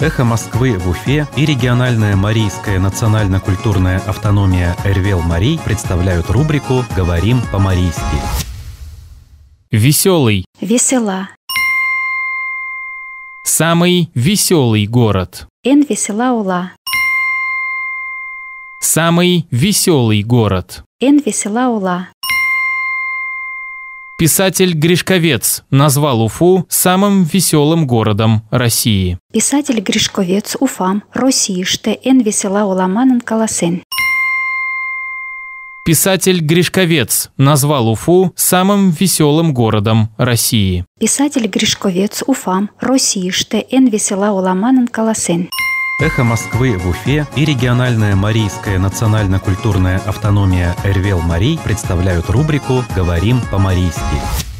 «Эхо Москвы» в Уфе и региональная Марийская национально-культурная автономия Эрвел-Марий представляют рубрику «Говорим по-марийски». Веселый. Весела. Самый веселый город. Эн весела ула. Самый веселый город. Эн весела ула. Писатель Гришковец назвал Уфу самым веселым городом России. Писатель Гришковец Уфам, России, ште эн весела уламанын каласен. Писатель Гришковец назвал Уфу самым веселым городом России. Писатель Гришковец Уфам, России, ште эн весела уламанын каласен. «Эхо Москвы» в Уфе и региональная Марийская национально-культурная автономия Эрвел-Марий представляют рубрику «Говорим по-марийски».